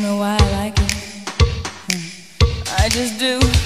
don't know why I like it. I just do.